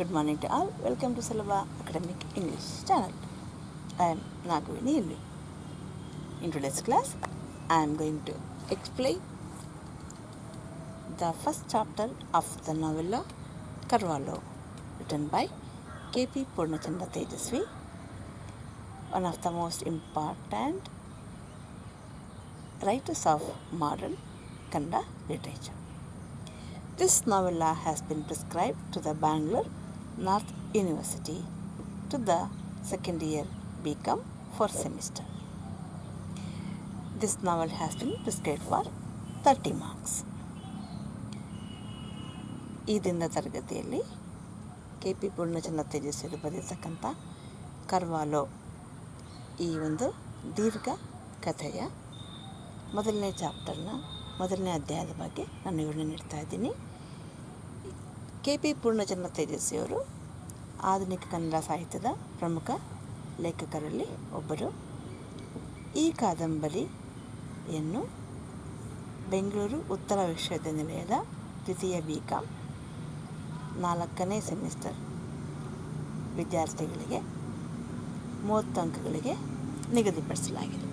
Good morning to all. Welcome to Salava Academic English channel. I am Nagavini Ilvi. In today's class, I am going to explain the first chapter of the novella Carvalho, written by K.P. Purnachandra Tejasvi, one of the most important writers of modern Kannada literature. This novella has been prescribed to the Bangalore North University to the second year become fourth semester. This novel has been prescribed for 30 marks. ಈ ದಿನದ ತರಗತಿಯಲ್ಲಿ K P Poornachandra ತೇಜಸ್ವಿಯರು ಬರೆದಿರ್ತಕ್ಕಂಥ ಕರ್ವಾಲೋ ಈ ಒಂದು ದೀರ್ಘ ಕಥೆಯ ಮೊದಲನೇ ಚಾಪ್ಟರ್ನ ಮೊದಲನೇ ಅಧ್ಯಾಯದ ಬಗ್ಗೆ ನಾನು ವಿವರಣೆ ನೀಡ್ತಾ ಇದ್ದೀನಿ ಕೆ ಪಿ ಪೂರ್ಣಚಂದ್ರ ತೇಜಸ್ವಿಯವರು ಆಧುನಿಕ ಕನ್ನಡ ಸಾಹಿತ್ಯದ ಪ್ರಮುಖ ಲೇಖಕರಲ್ಲಿ ಒಬ್ಬರು. ಈ ಕಾದಂಬರಿಯನ್ನು ಬೆಂಗಳೂರು ಉತ್ತರ ವಿಶ್ವವಿದ್ಯಾನಿಲಯದ ದ್ವಿತೀಯ ಬಿ ಕಾಮ್ ನಾಲ್ಕನೇ ಸೆಮಿಸ್ಟರ್ ವಿದ್ಯಾರ್ಥಿಗಳಿಗೆ ಮೂವತ್ತು ಅಂಕಗಳಿಗೆ ನಿಗದಿಪಡಿಸಲಾಗಿದೆ.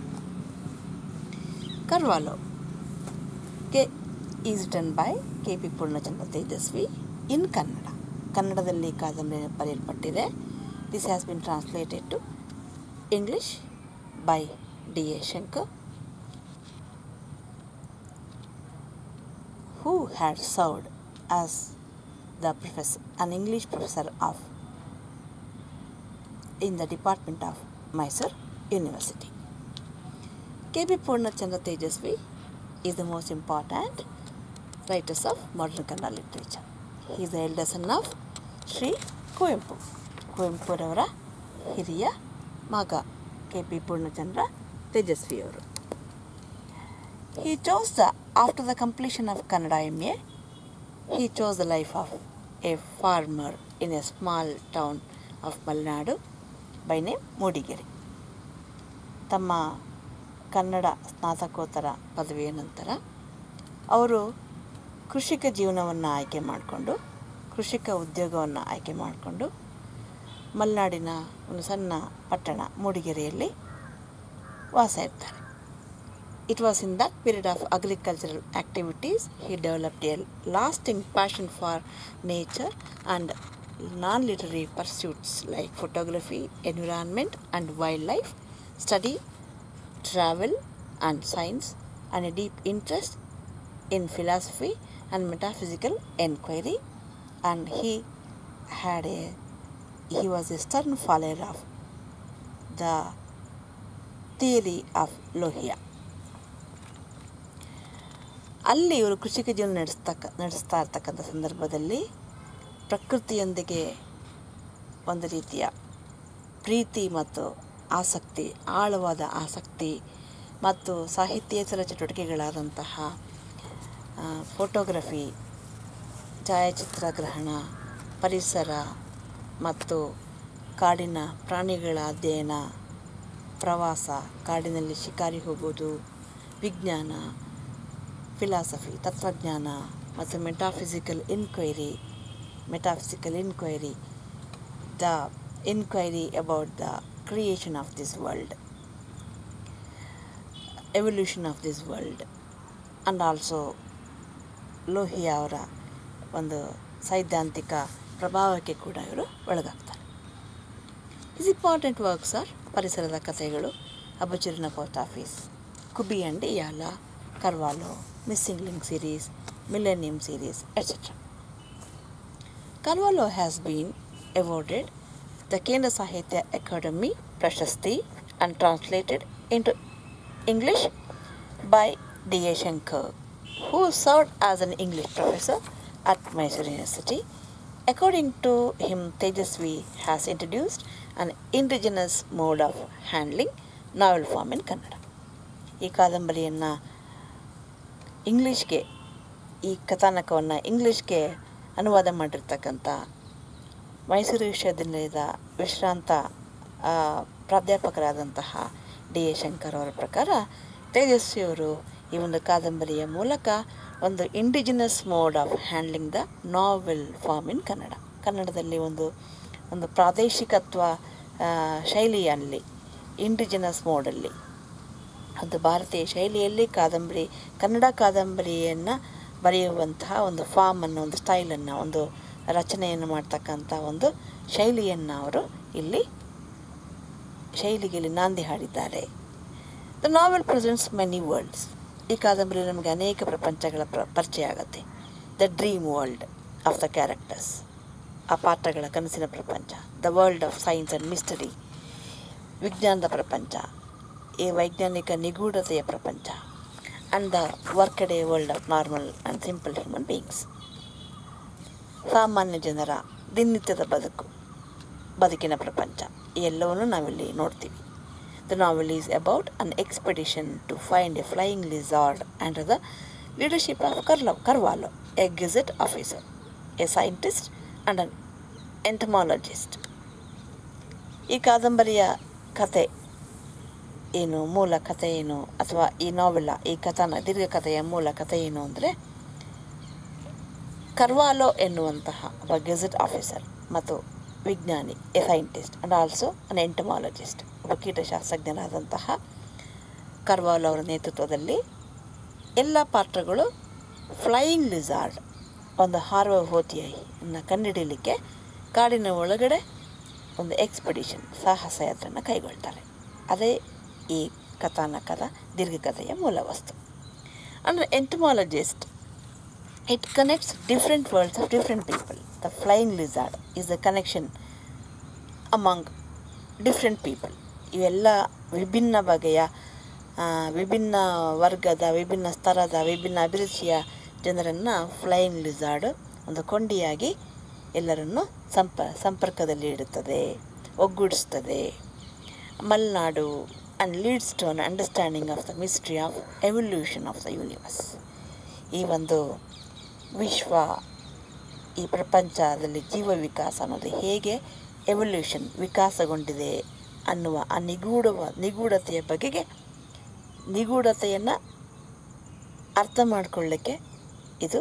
Carvalho K is done by K P Poornachandra Tejaswi ಇನ್ ಕನ್ನಡ ಕನ್ನಡದಲ್ಲಿ ಕಾದಂಬರಿ ಬರೆಯಲ್ಪಟ್ಟಿದೆ this has been translated to English by D A Shankar who had served as the professor, an English professor of in the department of Mysore University. K.B. Purnachandra Tejasvi is the most important writers of modern Kannada literature. Is the elder son of Shri Kuvempu ಕುವೆಂಪುರವರ ಹಿರಿಯ ಮಗ K P Poornachandra ತೇಜಸ್ವಿಯವರು He chose the after the completion of Kannada MA, he chose the life of a farmer in a small town of Malnadu by name Mudigere ತಮ್ಮ ಕನ್ನಡ ಸ್ನಾತಕೋತ್ತರ ಪದವಿಯ ನಂತರ ಅವರು ಕೃಷಿಕ ಜೀವನವನ್ನು ಆಯ್ಕೆ ಮಾಡಿಕೊಂಡು, ಕೃಷಿಕ ಉದ್ಯೋಗವನ್ನು ಆಯ್ಕೆ ಮಾಡಿಕೊಂಡು, ಮಲೆನಾಡಿನ ಒಂದು ಸಣ್ಣ ಪಟ್ಟಣ ಮೂಡಿಗೆರೆಯಲ್ಲಿ ವಾಸ ಇರ್ತಾರೆ. It was in that period of agricultural activities he developed a lasting passion for nature and non literary pursuits like photography environment and wildlife study travel and science and a deep interest in philosophy and metaphysical enquiry And he had a, he was a stern follower of the theory of Lohia. ಅಲ್ಲಿ ಇವರು ಕೃಷಿಕ ಜೀವನ ನಡೆಸ್ತಕ್ಕ, ನಡೆಸ್ತಾ ಇರ್ತಕ್ಕಂಥ ಸಂದರ್ಭದಲ್ಲಿ ಪ್ರಕೃತಿಯೊಂದಿಗೆ ಒಂದು ರೀತಿಯ ಪ್ರೀತಿ ಮತ್ತು ಆಸಕ್ತಿ, ಆಳವಾದ ಆಸಕ್ತಿ ಮತ್ತು ಸಾಹಿತ್ಯೇತರ ಚಟುವಟಿಕೆಗಳಾದಂತಹ ಫೋಟೋಗ್ರಫಿ ಛಾಯಾಚಿತ್ರಗ್ರಹಣ ಪರಿಸರ ಮತ್ತು ಕಾಡಿನ ಪ್ರಾಣಿಗಳ ಅಧ್ಯಯನ, ಪ್ರವಾಸ, ಕಾಡಿನಲ್ಲಿ ಶಿಕಾರಿ ಹೋಗೋದು ವಿಜ್ಞಾನ ಫಿಲಾಸಫಿ ತತ್ವಜ್ಞಾನ ಮತ್ತು metaphysical inquiry metaphysical inquiry the inquiry about the creation of this world evolution of this world and also Lohia ಅವರ ಒಂದು ಸೈದ್ಧಾಂತಿಕ ಪ್ರಭಾವಕ್ಕೆ ಕೂಡ ಇವರು ಒಳಗಾಗ್ತಾರೆ. ಇಸ್ ಇಂಪಾರ್ಟೆಂಟ್ ವರ್ಕ್ಸ್ ಆರ್ ಪರಿಸರದ ಕಥೆಗಳು ಅಬಚೂರಿನ post office Kubi and Iyala Carvalho missing link series millennium series etcetera Carvalho has been awarded the Kendra Sahitya Akademi Prashasti and translated into English by D A Shankar who served as an English professor at Mysore University. According to him, Tejasvi has introduced an indigenous mode of handling novel form in Kannada. ಈ ಕಾದಂಬರಿಯನ್ನು ಇಂಗ್ಲೀಷ್ಗೆ ಈ ಕಥಾನಕವನ್ನು ಇಂಗ್ಲೀಷ್ಗೆ ಅನುವಾದ ಮಾಡಿರ್ತಕ್ಕಂಥ ಮೈಸೂರು ವಿಶ್ವವಿದ್ಯಾನಿಲಯದ ವಿಶ್ರಾಂತ ಪ್ರಾಧ್ಯಾಪಕರಾದಂತಹ D A Shankar ಅವರ ಪ್ರಕಾರ ತೇಜಸ್ವಿಯವರು ಈ ಒಂದು ಕಾದಂಬರಿಯ ಮೂಲಕ ಒಂದು indigenous mode of handling the novel form in Kannada ಕನ್ನಡದಲ್ಲಿ ಒಂದು ಒಂದು ಪ್ರಾದೇಶಿಕತ್ವ ಶೈಲಿಯಲ್ಲಿ ಇಂಡಿಜಿನಸ್ ಮೋಡಲ್ಲಿ ಒಂದು ಭಾರತೀಯ ಶೈಲಿಯಲ್ಲಿ ಕಾದಂಬರಿ, ಕನ್ನಡ ಕಾದಂಬರಿಯನ್ನು ಬರೆಯುವಂತಹ ಒಂದು ಫಾರ್ಮನ್ನು ಒಂದು ಸ್ಟೈಲನ್ನು ಒಂದು ರಚನೆಯನ್ನು ಮಾಡ್ತಕ್ಕಂಥ ಒಂದು ಶೈಲಿಯನ್ನು ಅವರು ಇಲ್ಲಿ ಶೈಲಿಗೆ ಇಲ್ಲಿ ನಾಂದಿ ಹಾಡಿದ್ದಾರೆ. The novel presents many worlds ಈ ಕಾದಂಬರಿ ನಮಗೆ ಅನೇಕ ಪ್ರಪಂಚಗಳ ಪ್ರ, ಪರಿಚಯ ಆಗುತ್ತೆ. The dream world of the characters ಆ ಪಾತ್ರಗಳ ಕನಸಿನ ಪ್ರಪಂಚ. The world of science and mystery ವಿಜ್ಞಾನದ ಪ್ರಪಂಚ. ಈ ವೈಜ್ಞಾನಿಕ ನಿಗೂಢತೆಯ ಪ್ರಪಂಚ. And the work day world of normal and simple human beings ಸಾಮಾನ್ಯ ಜನರ ದಿನನಿತ್ಯದ ಬದುಕು. ಬದುಕಿನ ಪ್ರಪಂಚ. ಈ ಎಲ್ಲವನ್ನು ನಾವಿಲ್ಲಿ ನೋಡ್ತೀವಿ. Novel is about an expedition to find a flying lizard and the leadership of ಕರ್ಲ Carvalho a gazette officer a scientist and an entomologist ಈ ಕಾದಂಬರಿಯ ಕತೆ ಏನು, ಮೂಲ ಕಥೆ ಏನು, ಅಥವಾ ಈ ನಾವೆಲ್ಲ, ಈ ಕಥನ, ದೀರ್ಘಕಥೆಯ ಮೂಲ ಕಥೆ ಏನು ಅಂದರೆ ಕರ್ವಾಲೋ ಎನ್ನುವಂತಹ ಒಬ್ಬ ಗೆಜೆಟ್ ಆಫೀಸರ್ ಮತ್ತು ವಿಜ್ಞಾನಿ a scientist and also an entomologist ಒಬ್ಬ ಕೀಟಶಾಸ್ತ್ರಜ್ಞರಾದಂತಹ ಕರ್ವಾಲ್ ಅವರ ನೇತೃತ್ವದಲ್ಲಿ ಎಲ್ಲ ಪಾತ್ರಗಳು ಫ್ಲೈಯಿಂಗ್ ಲಿಸಾರ್ಡ್, ಒಂದು ಹಾರುವ ಹೋತಿಯನ್ನು ಕಂಡುಹಿಡಿಯಲಿಕ್ಕೆ ಕಾಡಿನ ಒಳಗಡೆ ಒಂದು ಎಕ್ಸ್ಪೆಡಿಷನ್ ಸಾಹಸ ಯಾತ್ರೆಯನ್ನು ಕೈಗೊಳ್ತಾರೆ. ಅದೇ ಈ ಕಥಾನಕದ ದೀರ್ಘಕಥೆಯ ಮೂಲ ವಸ್ತು. ಅಂದರೆ entomologist it connects different worlds of different people. The flying lizard is the connection among different people. ಇವೆಲ್ಲ ವಿಭಿನ್ನ ಬಗೆಯ ವಿಭಿನ್ನ ವರ್ಗದ, ವಿಭಿನ್ನ ಸ್ತರದ, ವಿಭಿನ್ನ ಅಭಿರುಚಿಯ ಜನರನ್ನು ಫ್ಲೈಯಿಂಗ್ ಲಿಸಾರ್ಡ್ ಒಂದು ಕೊಂಡಿಯಾಗಿ ಎಲ್ಲರನ್ನು ಸಂಪ, ಸಂಪರ್ಕದಲ್ಲಿ ಇಡುತ್ತದೆ ಒಗ್ಗೂಡಿಸ್ತದೆ Malenadu and leads to an understanding of the mystery of evolution of the universe ಈ ಒಂದು ವಿಶ್ವ, ಈ ಪ್ರಪಂಚದಲ್ಲಿ ಜೀವ ವಿಕಾಸ ಅನ್ನೋದು ಹೇಗೆ ಎವಲ್ಯೂಷನ್ ವಿಕಾಸಗೊಂಡಿದೆ ಅನ್ನುವ ಆ ನಿಗೂಢವ, ನಿಗೂಢತೆಯ ಬಗೆಗೆ ನಿಗೂಢತೆಯನ್ನು ಅರ್ಥ ಮಾಡಿಕೊಳ್ಳಕ್ಕೆ ಇದು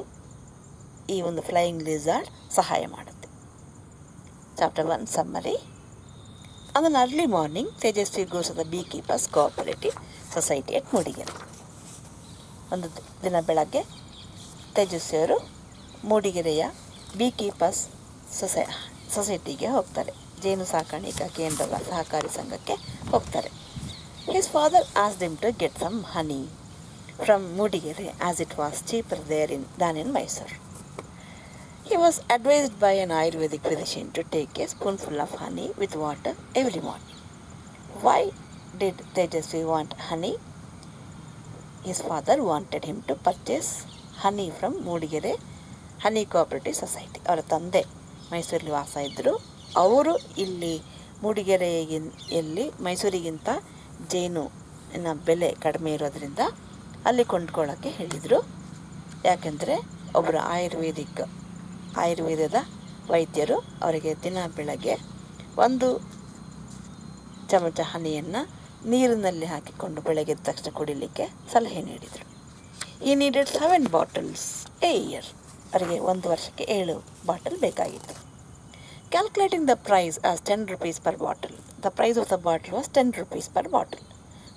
ಈ ಒಂದು ಫ್ಲೈಯಿಂಗ್ ಲಿಸಾರ್ಡ್ ಸಹಾಯ ಮಾಡುತ್ತೆ. Chapter one summary on early morning Tejaswi goes the bee keepers cooperative society at Mudigere ಒಂದು ದಿನ ಬೆಳಗ್ಗೆ ತೇಜಸ್ವಿಯವರು ಮೂಡಿಗೆರೆಯ ಬಿ ಕೀಪರ್ಸ್ ಸೊಸೈ ಸೊಸೈಟಿಗೆ ಹೋಗ್ತಾರೆ. ಜೇನು ಸಾಕಾಣಿಕಾ ಕೇಂದ್ರದ ಸಹಕಾರಿ ಸಂಘಕ್ಕೆ ಹೋಗ್ತಾರೆ his father as them to get some honey from Mudigere as it was cheaper there in than in Mysuru He was advised by an Ayurvedic physician to take a spoonful of honey with water every morning. Why did Tejasvi want honey? His father wanted him to purchase honey from Mudigere honey cooperative society ಅವರ ತಂದೆ ಮೈಸೂರಲ್ಲಿ ವಾಸ ಇದ್ದರು ಅವರು ಇಲ್ಲಿ ಮೂಡಿಗೆರೆಯಲ್ಲಿ ಮೈಸೂರಿಗಿಂತ ಜೇನು ಬೆಲೆ ಕಡಿಮೆ ಇರೋದ್ರಿಂದ ಅಲ್ಲಿ ಕೊಂಡ್ಕೊಳ್ಳೋಕ್ಕೆ ಹೇಳಿದರು. ಯಾಕೆಂದರೆ ಒಬ್ಬರು ಆಯುರ್ವೇದಿಕ್, ಆಯುರ್ವೇದದ ವೈದ್ಯರು ಅವರಿಗೆ ದಿನ ಬೆಳಗ್ಗೆ ಒಂದು ಚಮಚ ಹನಿಯನ್ನು ನೀರಿನಲ್ಲಿ ಹಾಕಿಕೊಂಡು ಬೆಳಗ್ಗೆ ತಕ್ಷಣ ಕುಡಿಲಿಕ್ಕೆ ಸಲಹೆ ನೀಡಿದರು. He needed seven bottles a year ಅವರಿಗೆ ಒಂದು ವರ್ಷಕ್ಕೆ ಏಳು ಬಾಟಲ್ ಬೇಕಾಗಿತ್ತು. Calculating the price as ten rupees per bottle the price of the bottle was ten rupees per bottle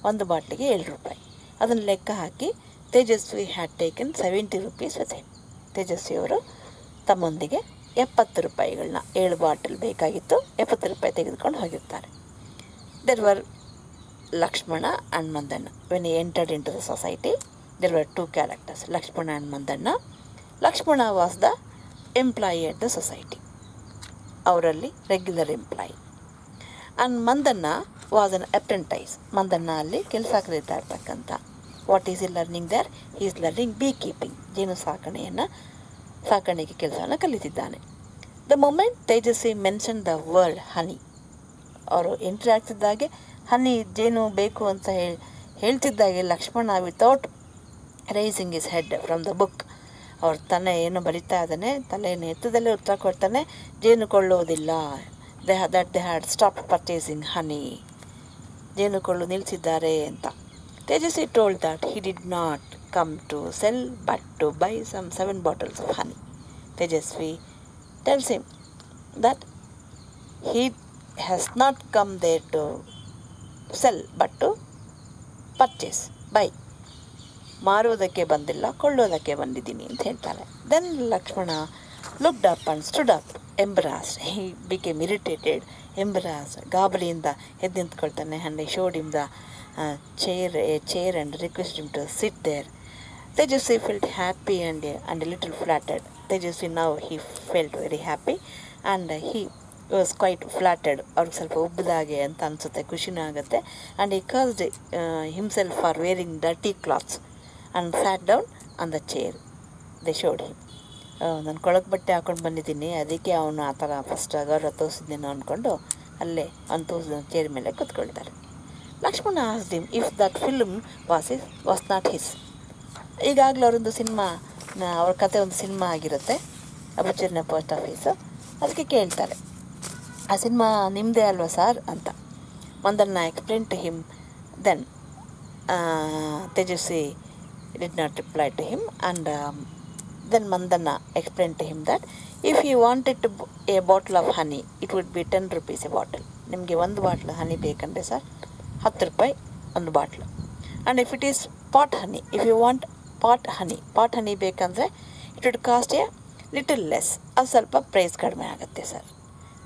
ಒಂದು ಬಾಟ್ಲಿಗೆ ಏಳು ರೂಪಾಯಿ. ಅದನ್ನು ಲೆಕ್ಕ ಹಾಕಿ Tejaswi had taken seventy rupees with him ತೇಜಸ್ವಿಯವರು ತಮ್ಮೊಂದಿಗೆ ಎಪ್ಪತ್ತು ರೂಪಾಯಿಗಳನ್ನ ಏಳು ಬಾಟಲ್ ಬೇಕಾಗಿತ್ತು. ಎಪ್ಪತ್ತು ರೂಪಾಯಿ ತೆಗೆದುಕೊಂಡು ಹೋಗಿರ್ತಾರೆ. There were Lakshmana and Mandanna when entered into the society there were two characters Lakshmana and Mandanna Lakshmana was the employee at the society ಅವರಲ್ಲಿ regular employee and Mandanna was an apprentice Mandanna ಅಲ್ಲಿ ಕೆಲಸ ಕಲಿತಾ ಇರ್ತಕ್ಕಂಥ. What is he learning there is learning bee keeping ಜೇನು ಸಾಕಣೆಯನ್ನು, ಸಾಕಣೆಗೆ ಕೆಲಸವನ್ನು ಕಲಿತಿದ್ದಾನೆ. The moment Tejaswi mention the word honey ಅವರು ಎಂಟ್ರಿ ಆಗ್ತಿದ್ದಾಗೆ ಹನಿ ಜೇನು ಬೇಕು ಅಂತ ಹೇಳಿ ಹೇಳ್ತಿದ್ದಾಗೆ Lakshmana without raising his head from the book ಅವ್ರ ತನ್ನ ಏನು ಬರಿತಾ ಇದ್ದಾನೆ ತಲೆಯನ್ನು ಎತ್ತದಲ್ಲೇ ಉತ್ತರ ಕೊಡ್ತಾನೆ ಜೇನು ಕೊಳ್ಳೋದಿಲ್ಲ they that they had stop purchasing honey ಜೇನು ಕೊಳ್ಳು ನಿಲ್ಲಿಸಿದ್ದಾರೆ ಅಂತ. Tejaswi told that he did not come to sell but to buy some seven bottles of honey Tejaswi tells him that he has not come they to sell but to purchase buy ಮಾರುವುದಕ್ಕೆ ಬಂದಿಲ್ಲ ಕೊಳ್ಳೋದಕ್ಕೆ ಬಂದಿದ್ದೀನಿ ಅಂತ ಹೇಳ್ತಾರೆ then Lakshmana looked up and stood up embarrass he became irritated embarrass ಗಾಬರಿಯಿಂದ ಎದ್ದು ನಿಂತ್ಕೊಳ್ತಾನೆ. And showed him the chair a chair and request him to sit there Tejaswi felt happy and and little flattered Tejaswi ನಾವು he felt very happy and he was quite flattered ಅವ್ರಿಗೆ ಸ್ವಲ್ಪ ಉಬ್ಬದಾಗೆ ಅಂತ ಅನಿಸುತ್ತೆ, ಖುಷಿನೂ ಆಗುತ್ತೆ. And he cursed himself are wearing dirty clothes and sat down on the chair they showed him ನಾನು ಕೊಳಕ್ ಬಟ್ಟೆ ಹಾಕೊಂಡು ಬಂದಿದ್ದೀನಿ. ಅದಕ್ಕೆ ಅವನು ಆ ಥರ ಫಸ್ಟ್ ಆಗ ತೋರಿಸಿದ್ದೇನೋ ಅಂದ್ಕೊಂಡು ಅಲ್ಲೇ ಅವ್ನು ತೋರಿಸಿದ ಚೇರ್ ಮೇಲೆ ಕೂತ್ಕೊಳ್ತಾರೆ. Lakshmana asked him if that film was his was not his ಈಗಾಗಲೇ ಅವರೊಂದು ಸಿನಿಮಾ ಅವ್ರ ಕತೆ ಒಂದು ಸಿನಿಮಾ ಆಗಿರುತ್ತೆ. ಅಬಚೂರಿನ ಪೋಸ್ಟ್ ಆಫೀಸು ಅದಕ್ಕೆ ಕೇಳ್ತಾರೆ. ಆ ಸಿನಿಮಾ ನಿಮ್ಮದೇ ಅಲ್ವಾ ಸರ್ ಅಂತ. Mandanna explain to him then Tejaswi did not reply to him and then Mandanna explain to him that if you wanted to a bottle of honey, it would be ten rupees a bottle ನಿಮಗೆ ಒಂದು bottle honey ಬೇಕಂದರೆ sir ಹತ್ತು ರೂಪಾಯಿ ಒಂದು bottle and if it is pot honey if you want pot honey pot honey ಬೇಕಂದರೆ it would cost a little less ಅದು ಸ್ವಲ್ಪ price ಕಡಿಮೆ ಆಗುತ್ತೆ sir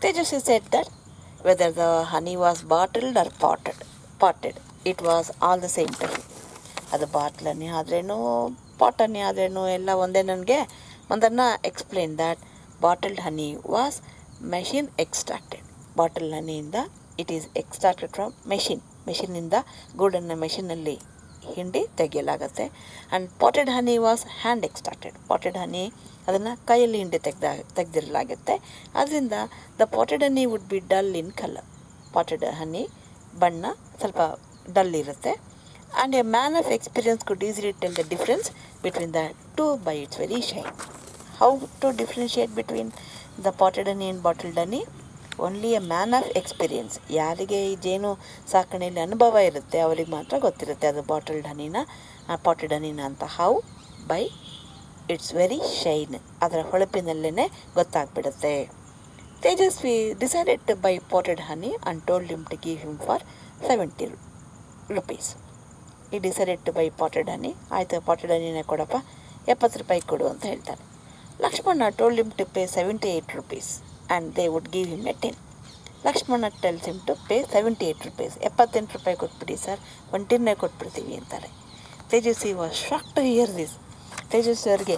Tejaswi said that whether the honey was bottled or potted potted it was all the same to ಅದು ಬಾಟ್ಲನ್ನೇ ಆದ್ರೇನು, ಪಾಟನ್ನೇ ಆದ್ರೇನು ಎಲ್ಲ ಒಂದೇ ನನಗೆ. ಒಂದನ್ನು explain that bottled honey was machine extracted bottle ಹನಿಯಿಂದ it is extracted from machine ಮೆಷಿನ್ನಿಂದ ಗೂಡನ್ನು ಮೆಷಿನಲ್ಲಿ ಹಿಂಡಿ ತೆಗೆಯಲಾಗುತ್ತೆ. And potted honey was hand extracted potted honey ಅದನ್ನು ಕೈಯಲ್ಲಿ ಹಿಂಡಿ ತೆಗ್ದ, ತೆಗೆದಿರಲಾಗುತ್ತೆ. ಅದರಿಂದ the potted honey would be dull in colour potted honey ಬಣ್ಣ ಸ್ವಲ್ಪ ಡಲ್ ಇರುತ್ತೆ. And a man of experience could easily tell the difference between the two by its very shine how to differentiate between the potted honey and bottled honey only a man of experience ಯಾರಿಗೆ ಈ ಜೇನು ಸಾಕಣೆಯಲ್ಲಿ ಅನುಭವ ಇರುತ್ತೆ, ಅವರಿಗೆ ಮಾತ್ರ ಗೊತ್ತಿರುತ್ತೆ ಅದು ಬಾಟಲ್ಡ್ ಹನಿನ ಪಾಟೆಡ್ ಹನಿನ ಅಂತ. How by its very shine ಅದರ ಹೊಳಪಿನಲ್ಲೇ ಗೊತ್ತಾಗ್ಬಿಡುತ್ತೆ. Tejaswi decided buy potted honey and told him to give him for seventy rupees he decided buy potted honey ಆಯಿತು ಪಾಟೆಡ್ ಹನಿನೇ ಕೊಡಪ್ಪ. ಎಪ್ಪತ್ತು ರೂಪಾಯಿ ಕೊಡು ಅಂತ ಹೇಳ್ತಾನೆ Lakshmana told him to pay seventy eight rupees and they would give him a tin Lakshmana tells him to pay seventy eight rupees ಎಪ್ಪತ್ತೆಂಟು ರೂಪಾಯಿ ಕೊಟ್ಬಿಡಿ ಸರ್ ಒಂದು ಟಿನ್ನೇ ಕೊಟ್ಬಿಡ್ತೀವಿ ಅಂತಾರೆ. Tejaswi was shock to hear this Tejaswi ಅವರಿಗೆ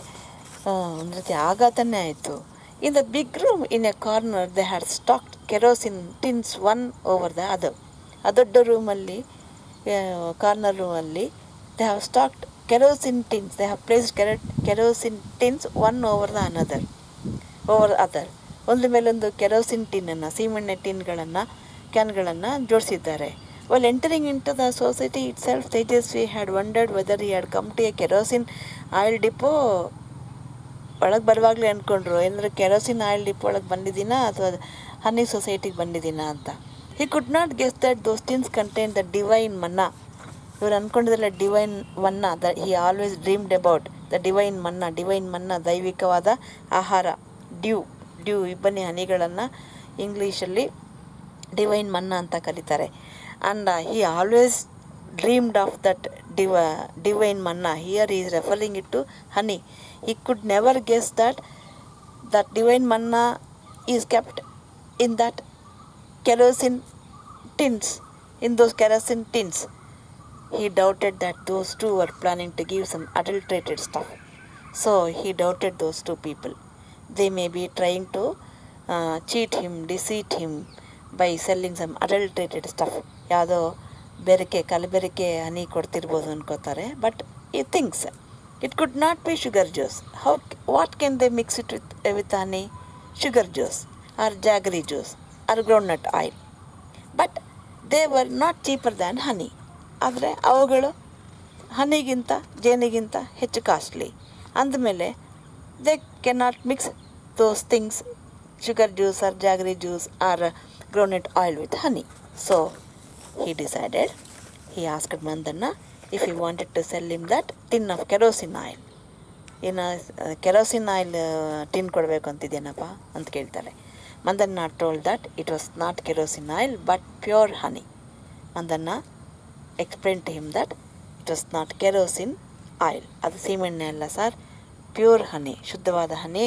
ಒಂದು ರೀತಿ ಆಘಾತನೇ ಆಯಿತು. In the big room in a corner they had stack kerosene tins one over the other ಆ ದೊಡ್ಡ ರೂಮಲ್ಲಿ ಕಾರ್ನರ್ ಅಲ್ಲಿ. They have stacked kerosene tins they have placed ಕೆರೆಟ್ kerosene tins one over the another over other ಒಂದು ಮೇಲೊಂದು kerosene ಟಿನ್ನನ್ನು ಸೀಮೆಣ್ಣೆ ಟಿನ್ಗಳನ್ನು ಕ್ಯಾನ್ಗಳನ್ನು ಜೋಡಿಸಿದ್ದಾರೆ. Well entering into the society itself Tejaswi had wondered whether he had come to a kerosene oil depot ಒಳಗೆ ಬರುವಾಗಲೇ ಅಂದ್ಕೊಂಡ್ರು ಅಂದರೆ ಕೆರೋಸಿನ್ ಆಯಿಲ್ ಡಿಪೋ ಒಳಗೆ ಬಂದಿದ್ದೀನಾ ಅಥವಾ ಹನಿ ಸೊಸೈಟಿಗೆ ಬಂದಿದ್ದೀನಾ? ಅಂತ. He could not guess that those things contain the divine manna ಇವ್ರು ಅಂದ್ಕೊಂಡಿದ್ರಲ್ಲ divine manna the he always dreamed about the divine manna divine manna ದೈವಿಕವಾದ ಆಹಾರ ಡ್ಯೂ ಡ್ಯೂ ಇಬ್ಬನಿ ಹನಿಗಳನ್ನು ಇಂಗ್ಲೀಷಲ್ಲಿ ಡಿವೈನ್ ಮನ್ನ ಅಂತ ಕರೀತಾರೆ. And he always dreamed of that ಡಿವ divine manna here is referring it to honey he could never guess that that divine manna is kept in that kerosene tins in those kerosene tins he doubted that those two were planning to give some adulterated stuff so he doubted those two people they may be trying to uh, cheat him deceive him by selling some adulterated stuff ಯಾವುದೋ ಬೆರಕೆ ಕಲಬೆರಕೆ ಹನಿ ಕೊಡ್ತಿರ್ಬೋದು ಅನ್ಕೋತಾರೆ but ಈ things It could not be sugar juice. How? What can they mix it with, uh, with honey? Sugar juice, or jaggery juice, Or groundnut oil. But they were not cheaper than honey. ಆದರೆ ಅವುಗಳು ಹನಿಗಿಂತ ಜೇನಿಗಿಂತ ಹೆಚ್ಚು costly ಅಂದಮೇಲೆ they cannot mix those things sugar juice or jaggery juice or groundnut oil with honey so he decided he asked Mandanna if you wanted to sell him that tin of kerosene oil ಇನ್ನು kerosene oil tin ಕೊಡಬೇಕು ಅಂತಿದ್ದೇನಪ್ಪ ಅಂತ ಕೇಳ್ತಾರೆ. Mandanna told that it was not kerosene oil but pure honey. Mandanna explained to him that it was not kerosene oil. ಅದು ಸೀಮೆಣ್ಣೆ ಅಲ್ಲ sir pure honey ಶುದ್ಧವಾದ honey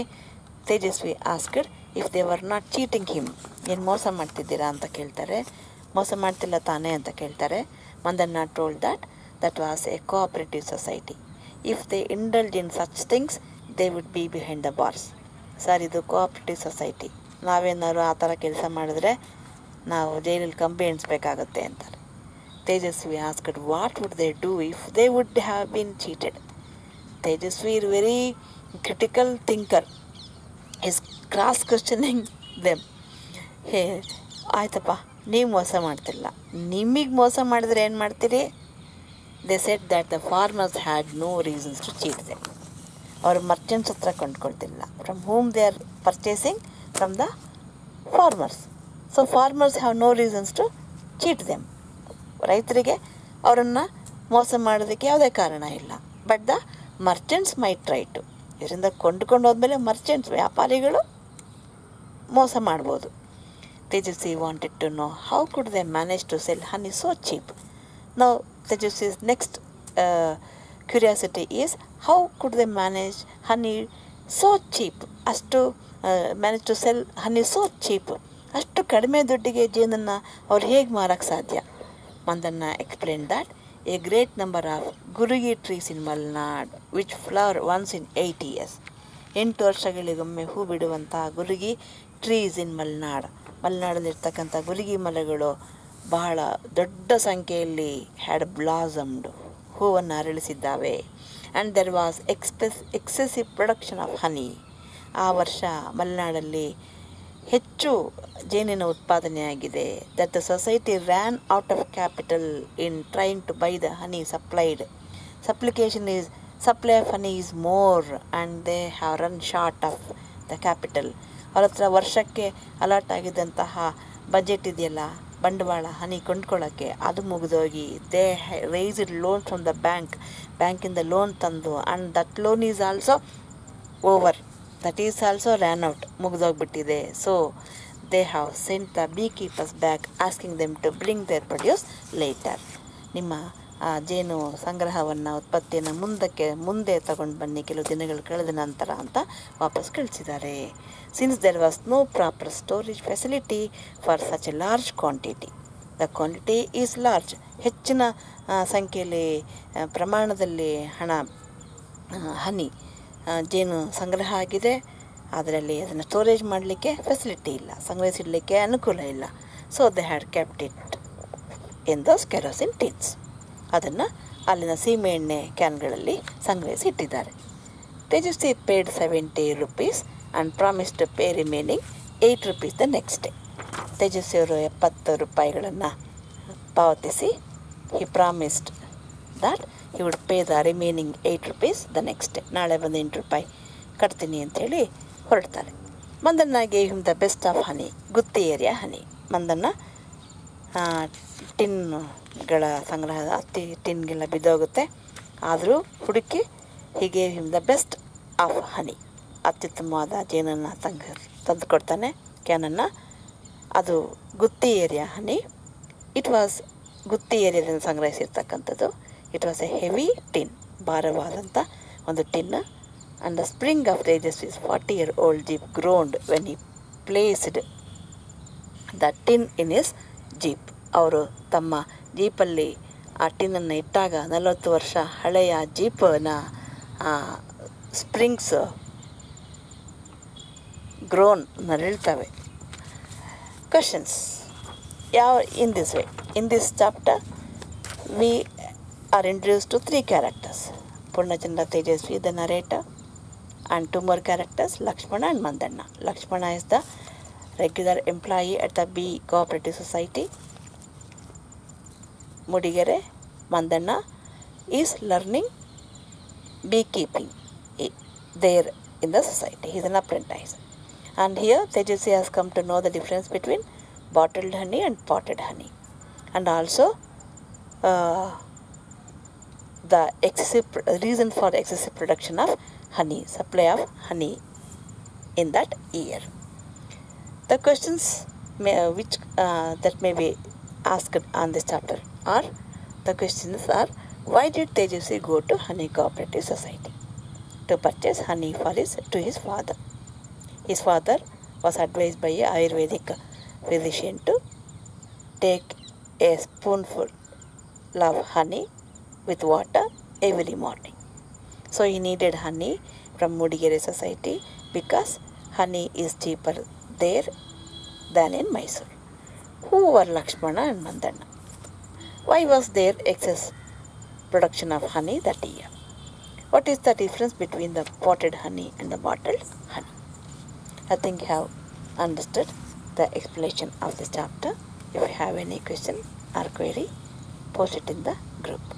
Tejaswi asked if they were not cheating him ಏನು ಮೋಸ ಮಾಡ್ತಿದ್ದೀರಾ ಅಂತ ಕೇಳ್ತಾರೆ. ಮೋಸ ಮಾಡ್ತಿಲ್ಲ ತಾನೇ ಅಂತ ಕೇಳ್ತಾರೆ. Mandanna told that that was a cooperative society if they indulged in such things they would be behind the bars sir ಇದು ಕೋಆಪರೇಟಿವ್ ಸೊಸೈಟಿ ನಾವೇನಾದ್ರು ಆ ಥರ ಕೆಲಸ ಮಾಡಿದ್ರೆ ನಾವು ಜೈಲಲ್ಲಿ ಕಂಬಿ ಎಣಿಸ್ಬೇಕಾಗತ್ತೆ ಅಂತಾರೆ. Tejaswi asked what would they do if they would have been cheated Tejaswi ಇರ್ very critical thinker is cross questioning them ಹೇ, ಆಯ್ತಪ್ಪ, ನೀವು ಮೋಸ ಮಾಡ್ತಿಲ್ಲ. ನಿಮಗೆ ಮೋಸ ಮಾಡಿದ್ರೆ ಏನು ಮಾಡ್ತೀರಿ? They said that the farmers had no reasons to cheat them ಅವರು ಮರ್ಚೆಂಟ್ಸ್ ಹತ್ರ ಕೊಂಡ್ಕೊಳ್ತಿಲ್ಲ. From home they are purchasing from the farmers so farmers have no reasons to cheat them ರೈತರಿಗೆ ಅವರನ್ನು ಮೋಸ ಮಾಡೋದಕ್ಕೆ ಯಾವುದೇ ಕಾರಣ ಇಲ್ಲ. But the merchants may try to ಇದರಿಂದ ಕೊಂಡುಕೊಂಡು ಹೋದ್ಮೇಲೆ ಮರ್ಚೆಂಟ್ಸ್ ವ್ಯಾಪಾರಿಗಳು ಮೋಸ ಮಾಡ್ಬೋದು. Tejaswi wanted to know how could they manage to sell honey so cheap ನಾವು Tejaswi's next curiosity is how could they manage honey so cheap ಅಷ್ಟು manage to sell honey so cheap ಅಷ್ಟು ಕಡಿಮೆ ದುಡ್ಡಿಗೆ ಜೇನನ್ನು ಅವ್ರು ಹೇಗೆ ಮಾರಕ್ಕೆ ಸಾಧ್ಯ? Mandanna explain that a great number of gurugi trees in Malnad which flower once in eight years ಎಂಟು ವರ್ಷಗಳಿಗೊಮ್ಮೆ ಹೂ ಬಿಡುವಂಥ ಗುರುಗಿ ಟ್ರೀಸ್ ಇನ್ ಮಲ್ನಾಡ್ ಮಲೆನಾಡಲ್ಲಿರ್ತಕ್ಕಂಥ ಗುರುಗಿ ಮರಗಳು ಬಹಳ ದೊಡ್ಡ ಸಂಖ್ಯೆಯಲ್ಲಿ ಹ್ಯಾಡ್ ಬ್ಲಾಸಮ್ಡ್ ಹೂವನ್ನು ಅರಳಿಸಿದ್ದಾವೆ. And there was excess excessive production of honey ಆ ವರ್ಷ ಮಲೆನಾಡಲ್ಲಿ ಹೆಚ್ಚು ಜೇನಿನ ಉತ್ಪಾದನೆಯಾಗಿದೆ. That the society ran out of capital in trying to buy the honey supplied supplication is supply of honey is more and they have run short of the capital ಅವ್ರ ಹತ್ರ ವರ್ಷಕ್ಕೆ alert ಆಗಿದ್ದಂತಹ budget ಇದೆಯಲ್ಲ, ಬಂಡವಾಳ honey ಕೊಂಡ್ಕೊಳ್ಳೋಕ್ಕೆ ಅದು ಮುಗಿದೋಗಿ they raised loan from the bank ಬ್ಯಾಂಕಿಂದ loan ತಂದು and that loan is also over that is also ran out ಮುಗಿದೋಗ್ಬಿಟ್ಟಿದೆ. So they have sent the bee keepers back asking them to bring their produce later ನಿಮ್ಮ, ಆ, ಜೇನು ಸಂಗ್ರಹವನ್ನು, ಉತ್ಪತ್ತಿಯನ್ನು ಮುಂದಕ್ಕೆ, ಮುಂದೆ ತಗೊಂಡು ಬನ್ನಿ ಕೆಲವು ದಿನಗಳು ಕಳೆದ ನಂತರ ಅಂತ ವಾಪಸ್ ಕಳಿಸಿದ್ದಾರೆ. Since there was no proper storage facility for such a large quantity the quantity is large ಹೆಚ್ಚಿನ ಸಂಖ್ಯೆಯಲ್ಲಿ ಪ್ರಮಾಣದಲ್ಲಿ ಹಣ ಹನಿ ಜೇನು ಸಂಗ್ರಹ ಆಗಿದೆ. ಅದರಲ್ಲಿ ಅದನ್ನು ಸ್ಟೋರೇಜ್ ಮಾಡಲಿಕ್ಕೆ ಫೆಸಿಲಿಟಿ ಇಲ್ಲ. ಸಂಗ್ರಹಿಸಿಡಲಿಕ್ಕೆ ಅನುಕೂಲ ಇಲ್ಲ. So they had kept it in those kerosene tins ಅದನ್ನು ಅಲ್ಲಿನ ಸೀಮೆಎಣ್ಣೆ ಕ್ಯಾನ್ಗಳಲ್ಲಿ ಸಂಗ್ರಹಿಸಿ ಇಟ್ಟಿದ್ದಾರೆ. Tejaswi paid seventy rupees and promise to pay remaining eight rupees the next day Tejaswi ಅವರು ಎಪ್ಪತ್ತು ರೂಪಾಯಿಗಳನ್ನು ಪಾವತಿಸಿ he promised that he would pay the remaining eight rupees the next day ನಾಳೆ ಬಂದು ಎಂಟು ರೂಪಾಯಿ ಕಟ್ತೀನಿ ಅಂಥೇಳಿ ಹೊರಡ್ತಾರೆ. Mandanna gave him the best of honey Gutti area honey ಆ, ಟಿನ್ಗಳ ಸಂಗ್ರಹ ಅತಿ ಟಿನ್ಗೆಲ್ಲ ಬಿದ್ದೋಗುತ್ತೆ. ಆದರೂ ಹುಡುಕಿ ಹೀಗೆ him the best of honey ಅತ್ಯುತ್ತಮವಾದ ಜೇನನ್ನು ತಂಗ ಕೊಡ್ತಾನೆ ಕ್ಯಾನನ್ನು. ಅದು Gutti area honey it was Gutti ಏರಿಯಾದಿಂದ ಸಂಗ್ರಹಿಸಿರ್ತಕ್ಕಂಥದ್ದು. It was a heavy tin ಭಾರವಾದಂಥ ಒಂದು tin. And the spring of Tejas his forty year old jeep groaned when he placed the tin in his jeep ಅವರು ತಮ್ಮ ಜೀಪಲ್ಲಿ ಆ ಟಿನ್ನನ್ನು ಇಟ್ಟಾಗ ನಲವತ್ತು ವರ್ಷ ಹಳೆಯ ಜೀಪನ ಸ್ಪ್ರಿಂಗ್ಸ್ ಗ್ರೋನ್ ನರಳ್ತವೆ ಕ್ವಶನ್ಸ್ ಯಾವ in this way in this chapter we are introduced to three characters, Purnachandra Tejasvi, the narrator, and two more characters, Lakshmana and Mandanna. Lakshmana is the regular employee at the B Cooperative Society. Mudigere Mandanna is learning beekeeping there in the society. He is an apprentice. And here Tejasvi has come to know the difference between bottled honey and potted honey. And also uh, the excessive reason for excessive production of honey, supply of honey in that year. The questions may, uh, which uh, that may be asked on this chapter are the questions are why did Tejasvi go to Honey Cooperative Society to purchase honey for his to his father? His father was advised by a Ayurvedic physician to take a spoonful of honey with water every morning. So he needed honey from Mudigere society because honey is cheaper there than in Mysore. Who were Lakshmana and Mandana? Why was there excess production of honey that year? What is the difference between the potted honey and the bottled honey? I think you have understood the explanation of this chapter. If you have any question or query, post it in the group.